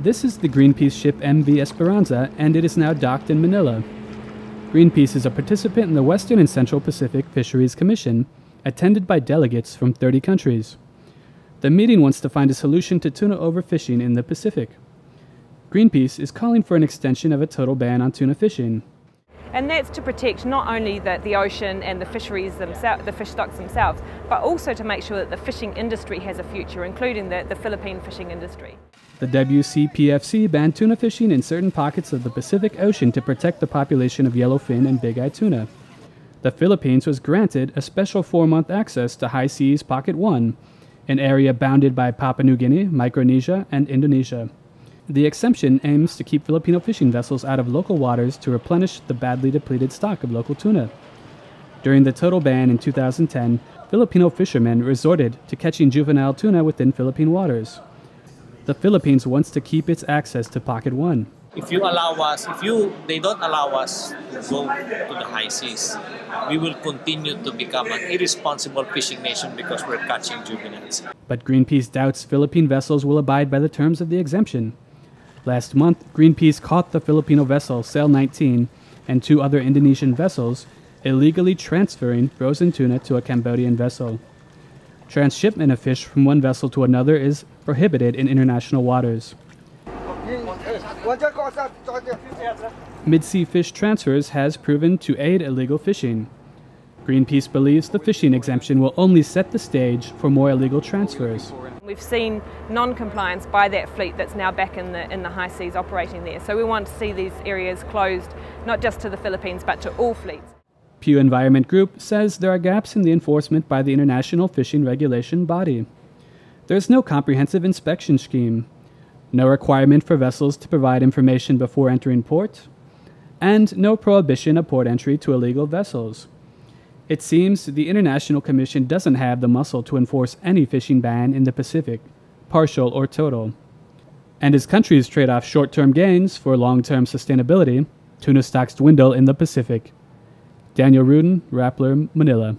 This is the Greenpeace ship MV Esperanza, and it is now docked in Manila. Greenpeace is a participant in the Western and Central Pacific Fisheries Commission, attended by delegates from 30 countries. The meeting wants to find a solution to tuna overfishing in the Pacific. Greenpeace is calling for an extension of a total ban on tuna fishing. And that's to protect not only the, the ocean and the fisheries themselves, the fish stocks themselves, but also to make sure that the fishing industry has a future, including the, the Philippine fishing industry. The WCPFC banned tuna fishing in certain pockets of the Pacific Ocean to protect the population of yellowfin and big eye tuna. The Philippines was granted a special four month access to High Seas Pocket 1, an area bounded by Papua New Guinea, Micronesia, and Indonesia. The exemption aims to keep Filipino fishing vessels out of local waters to replenish the badly depleted stock of local tuna. During the total ban in 2010, Filipino fishermen resorted to catching juvenile tuna within Philippine waters. The Philippines wants to keep its access to Pocket 1. If you allow us, if you they don't allow us to go to the high seas, we will continue to become an irresponsible fishing nation because we're catching juveniles. But Greenpeace doubts Philippine vessels will abide by the terms of the exemption. Last month, Greenpeace caught the Filipino vessel Sail 19 and two other Indonesian vessels illegally transferring frozen tuna to a Cambodian vessel. Transshipment of fish from one vessel to another is prohibited in international waters. Mid-sea fish transfers has proven to aid illegal fishing. Greenpeace believes the fishing exemption will only set the stage for more illegal transfers. We've seen non-compliance by that fleet that's now back in the in the high seas operating there. So we want to see these areas closed, not just to the Philippines, but to all fleets. Pew Environment Group says there are gaps in the enforcement by the International Fishing Regulation Body. There's no comprehensive inspection scheme, no requirement for vessels to provide information before entering port, and no prohibition of port entry to illegal vessels. It seems the International Commission doesn't have the muscle to enforce any fishing ban in the Pacific, partial or total. And as countries trade off short term gains for long term sustainability, tuna stocks dwindle in the Pacific. Daniel Rudin, Rappler, Manila.